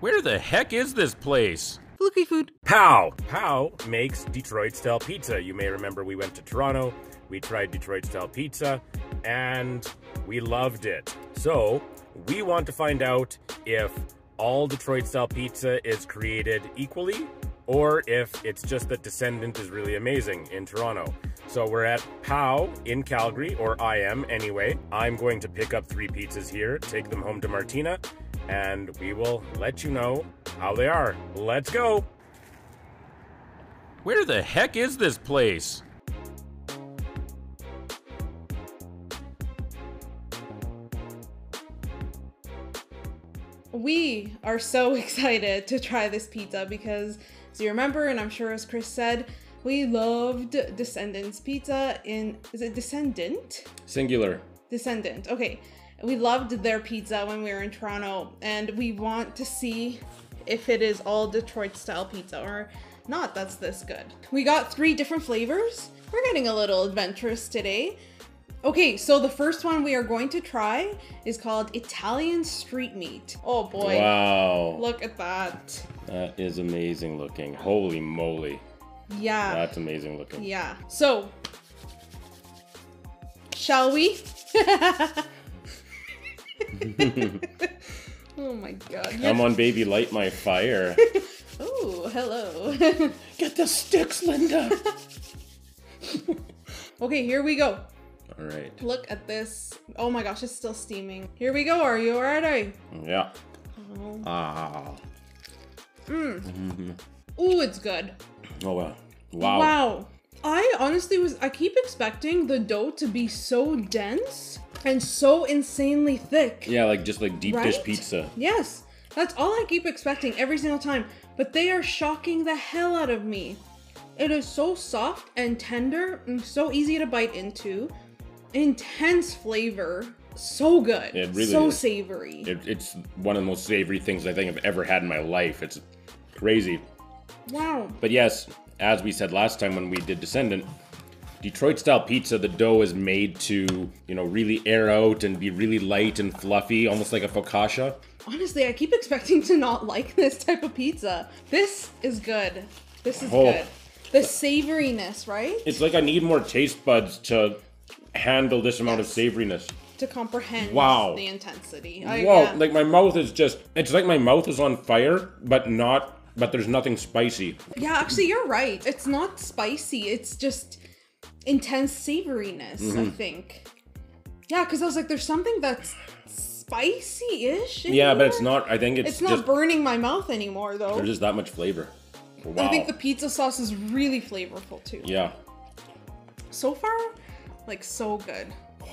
Where the heck is this place? Flukey food. Pow! Pow makes Detroit style pizza. You may remember we went to Toronto, we tried Detroit style pizza, and we loved it. So, we want to find out if all Detroit style pizza is created equally or if it's just that Descendant is really amazing in Toronto. So we're at POW in Calgary, or I am anyway. I'm going to pick up three pizzas here, take them home to Martina, and we will let you know how they are. Let's go! Where the heck is this place? We are so excited to try this pizza because, as you remember, and I'm sure as Chris said, we loved Descendants Pizza in. Is it Descendant? Singular. Descendant. Okay. We loved their pizza when we were in Toronto, and we want to see if it is all Detroit style pizza or not that's this good. We got three different flavors. We're getting a little adventurous today. Okay, so the first one we are going to try is called Italian street meat. Oh boy. Wow. Look at that. That is amazing looking. Holy moly. Yeah. That's amazing looking. Yeah. So, shall we? oh my god. Come on, baby, light my fire. Oh, hello. Get the sticks, Linda. okay, here we go. All right. Look at this. Oh my gosh, it's still steaming. Here we go. Are you ready? Yeah. Oh. Ah. Mm. Mm-hmm. Ooh, it's good. Oh wow. Wow. Wow. I honestly was I keep expecting the dough to be so dense and so insanely thick. Yeah, like just like deep dish pizza. Yes. That's all I keep expecting every single time. But they are shocking the hell out of me. It is so soft and tender and so easy to bite into. Intense flavor. So good. It really so is. savory. It, it's one of the most savory things I think I've ever had in my life. It's crazy. wow. But yes, as we said last time when we did Descendant, Detroit style pizza, the dough is made to, you know, really air out and be really light and fluffy, almost like a focaccia. Honestly, I keep expecting to not like this type of pizza. This is good. This is Oh. good. The savoriness, right? It's like I need more taste buds to handle this amount of savoriness. to comprehend Wow. the intensity. I, Whoa, yeah. like my mouth is just, it's like my mouth is on fire, but not, but there's nothing spicy. yeah, actually, you're right. It's not spicy. It's just intense savoriness. Mm-hmm. I think. Yeah, because I was like, there's something that's spicy-ish. Yeah, but it's not, I think it's, It's not just, burning my mouth anymore, though. there's just that much flavor. Wow. I think the pizza sauce is really flavorful too. yeah. So far, like so good.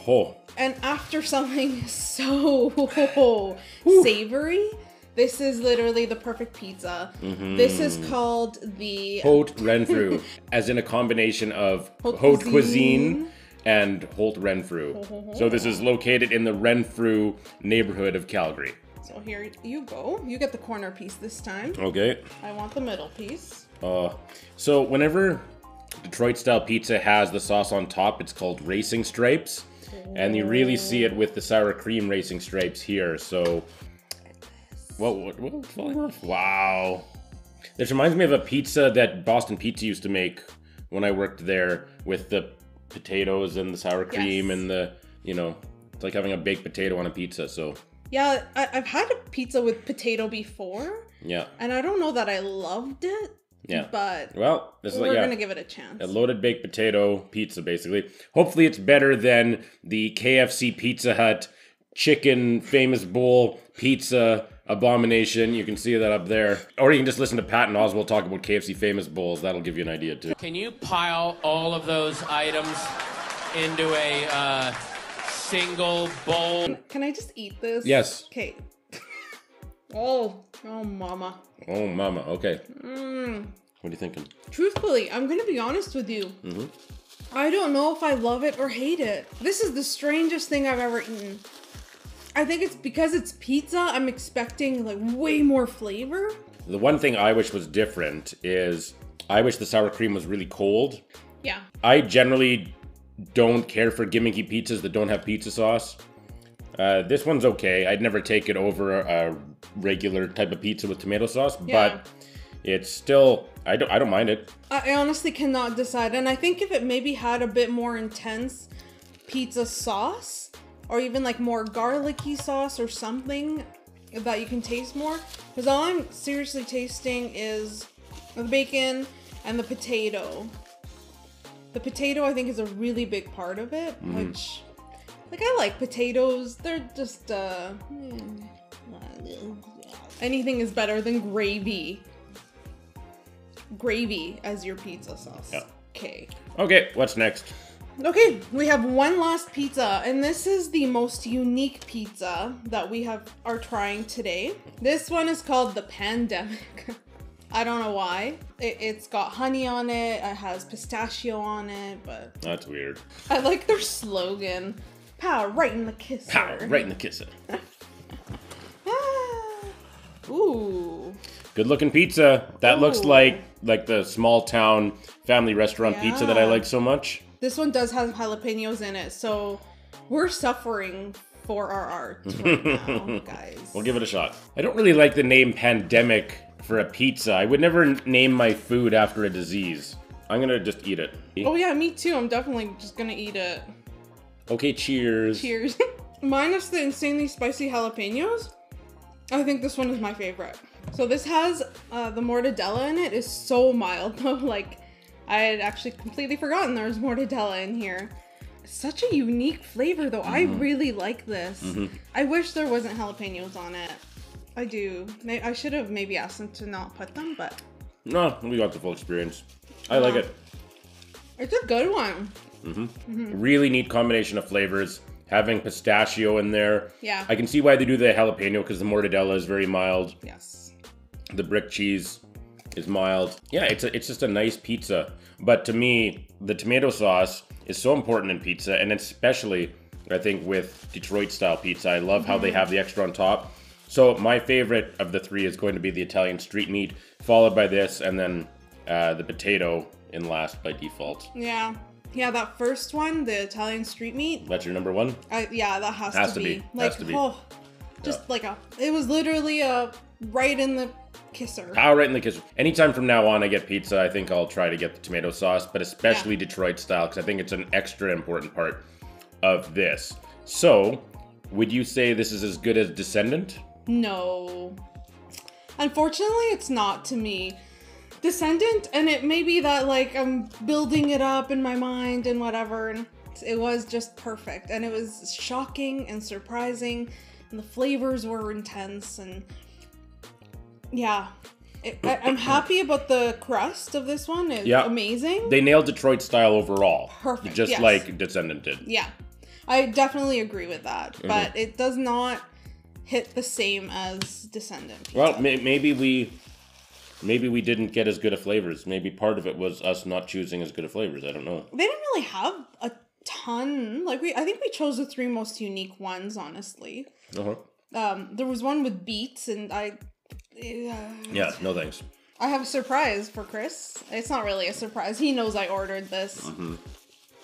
Oh, And after something so savory, this is literally the perfect pizza. This is called the Haute Renfrew, as in a combination of Haute haute, cuisine. cuisine. and Holt Renfrew. So this is located in the Renfrew neighborhood of Calgary. So here you go. You get the corner piece this time. Okay. I want the middle piece. Uh, so whenever Detroit style pizza has the sauce on top, it's called racing stripes. And you really see it with the sour cream racing stripes here. So, what, what, what's falling off? Wow. This reminds me of a pizza that Boston Pizza used to make when I worked there with the potatoes and the sour cream Yes. and the, you know, it's like having a baked potato on a pizza. So, Yeah, I, I've had a pizza with potato before, yeah. and I don't know that I loved it. Yeah. But Well, this is we're like, yeah. gonna give it a chance. A loaded baked potato pizza, basically. Hopefully, it's better than the KFC Pizza Hut chicken famous bowl pizza abomination. You can see that up there. Or you can just listen to Patton Oswalt talk about KFC famous bowls. That'll give you an idea, too. Can you pile all of those items into a uh, single bowl? Can I just eat this? Yes. Okay. oh, oh, mama. Oh, mama. Okay. Mm. What are you thinking? Truthfully, I'm gonna be honest with you. Mm-hmm. I don't know if I love it or hate it. This is the strangest thing I've ever eaten. I think it's because it's pizza. I'm expecting like way more flavor. The one thing I wish was different is I wish the sour cream was really cold. Yeah. I generally don't care for gimmicky pizzas that don't have pizza sauce. Uh, this one's okay. I'd never take it over a regular type of pizza with tomato sauce, Yeah. but it's still I don't I don't mind it. I I honestly cannot decide. And I think if it maybe had a bit more intense pizza sauce, or even like more garlicky sauce or something that you can taste more. Because all I'm seriously tasting is the bacon and the potato. The potato, I think, is a really big part of it, which. Like, I like potatoes. They're just, uh. hmm, Anything is better than gravy. Gravy as your pizza sauce. Yeah. Okay. Okay, what's next? Okay, we have one last pizza, and this is the most unique pizza that we have are trying today. This one is called the Pandemic. I don't know why. It, it's got honey on it. It has pistachio on it, but That's weird. I like their slogan. Pow right in the kisser. Pow right in the kisser. Ah. Ooh. Good looking pizza. That looks like like the small town family restaurant pizza that I like so much. This one does have jalapenos in it, so we're suffering for our art right now, guys. We'll give it a shot. I don't really like the name pandemic for a pizza. I would never name my food after a disease. I'm gonna just eat it. Oh yeah, me too. I'm definitely just gonna eat it. Okay, cheers. Cheers. Minus the insanely spicy jalapenos, I think this one is my favorite. So this has uh, the mortadella in it. is so mild though. Like I had actually completely forgotten there was mortadella in here. Such a unique flavor though. I mm-hmm. really like this. Mm-hmm. I wish there wasn't jalapenos on it. I do. May- I should have maybe asked them to not put them, but No, we got the full experience. I like it. it's a good one. Mm-hmm. Really neat combination of flavors. Having pistachio in there. Yeah. I can see why they do the jalapeno because the mortadella is very mild. Yes. The brick cheese is mild. Yeah, it's a, it's just a nice pizza. But to me, the tomato sauce is so important in pizza, and especially I think with Detroit style pizza. I love how they have the extra on top. So my favorite of the three is going to be the Italian street meat, followed by this, and then uh, the potato in last by default. Yeah. Yeah, that first one, the Italian street meat, That's your number one. I, yeah, that has, Has to, to be. be. Like, Has to be. oh, just like a. It was literally a right in the kisser. Pow right in the kitchen. Anytime from now on I get pizza, I think I'll try to get the tomato sauce, but especially Detroit style because I think it's an extra important part of this. So, would you say this is as good as Descendant? No, unfortunately, it's not to me. Descendant, and it may be that like I'm building it up in my mind and whatever, and it was just perfect, and it was shocking and surprising, and the flavors were intense, and yeah. It, I, I'm happy about the crust of this one. It's Yeah. amazing. They nailed Detroit style overall. Perfect, Just yes. like Descendant did. Yeah, I definitely agree with that, Mm-hmm. but it does not hit the same as Descendant. Pizza. Well, may- maybe we maybe we didn't get as good of flavors. Maybe part of it was us not choosing as good of flavors. I don't know. they didn't really have a ton. Like we, I think we chose the three most unique ones. Honestly, Uh-huh. um, there was one with beets, and I, uh, Yeah, no thanks. I have a surprise for Chris. It's not really a surprise. He knows I ordered this. Mm-hmm.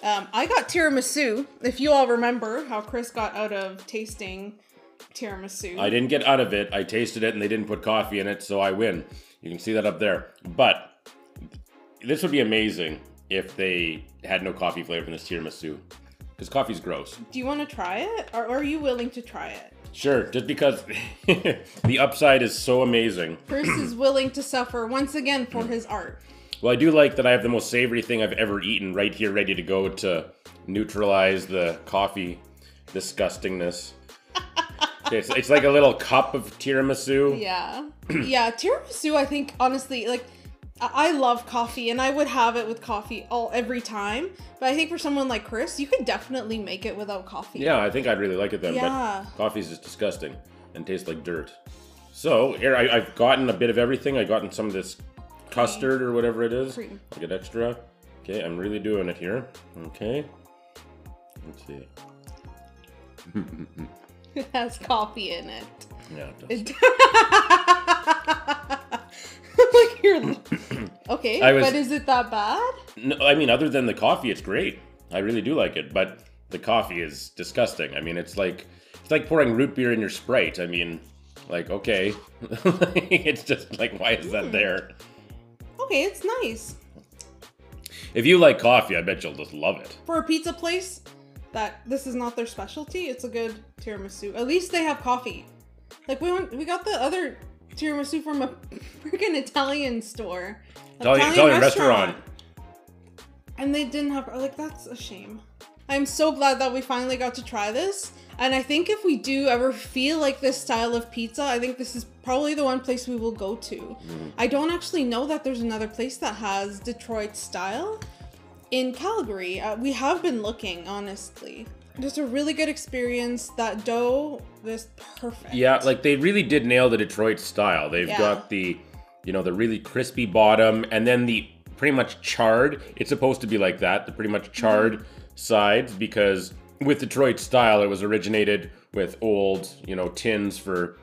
Um, I got tiramisu. If you all remember how Chris got out of tasting tiramisu. I didn't get out of it. I tasted it and they didn't put coffee in it, so I win. You can see that up there. But this would be amazing if they had no coffee flavor in this tiramisu. Because coffee's gross. Do you want to try it, or are you willing to try it? Sure, just because the upside is so amazing. Bruce is willing to suffer once again for his art. Well, I do like that I have the most savory thing I've ever eaten right here, ready to go to neutralize the coffee disgustingness. Okay, it's, it's like a little cup of tiramisu. Yeah. yeah, tiramisu, I think, honestly, like, I I love coffee and I would have it with coffee all every time. But I think for someone like Chris, you could definitely make it without coffee. Yeah, I think I'd really like it then. Yeah. But coffee's just disgusting and tastes like dirt. So here I, I've gotten a bit of everything. I've gotten some of this custard or whatever it is. Cream. I get extra. Okay, I'm really doing it here. Okay. Let's see. It has coffee in it. Yeah, it does. It you're okay, I was- but is it that bad? No, I mean, other than the coffee, it's great. I really do like it, but the coffee is disgusting. I mean, it's like it's like pouring root beer in your Sprite. I mean, Like, okay. it's just like, why is that hmm. there? Okay, it's nice. If you like coffee, I bet you'll just love it. For a pizza place that this is not their specialty, it's a good tiramisu. At least they have coffee. Like we went, we got the other tiramisu from a freaking Italian store. Italian- Italian restaurant. And they didn't have like that's a shame. I'm so glad that we finally got to try this. And I think if we do ever feel like this style of pizza, I think this is probably the one place we will go to. Mm. I don't actually know that there's another place that has Detroit style in Calgary. Uh, we have been looking, honestly. Just a really good experience. That dough is perfect. Yeah, like they really did nail the Detroit style. They've Yeah. got the, you know, the really crispy bottom and then the pretty much charred. It's supposed to be like that, the pretty much charred sides because with Detroit style, it was originated with old, you know, tins for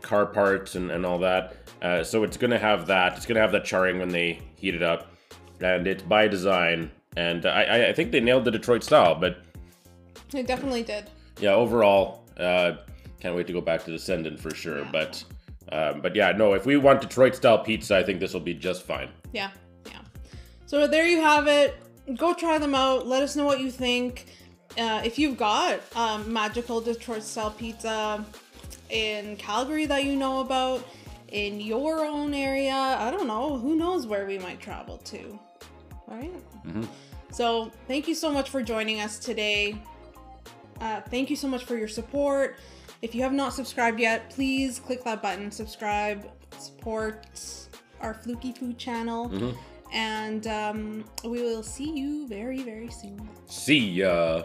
car parts and, and all that. Uh, so it's gonna have that. It's gonna have that charring when they heat it up, and it's by design. And I, I- I think they nailed the Detroit style, but It definitely did. yeah, overall, uh, can't wait to go back to Descendant for sure. But, um, but yeah, no, if we want Detroit style pizza, I think this will be just fine. Yeah, yeah. So there you have it. Go try them out. Let us know what you think. Uh, if you've got um, magical Detroit style pizza in Calgary that you know about, in your own area, I don't know. Who knows where we might travel to, right? So thank you so much for joining us today. Uh, thank you so much for your support. If you have not subscribed yet, please click that button, subscribe, support our Flukey Food channel. And um, we will see you very, very soon. See ya.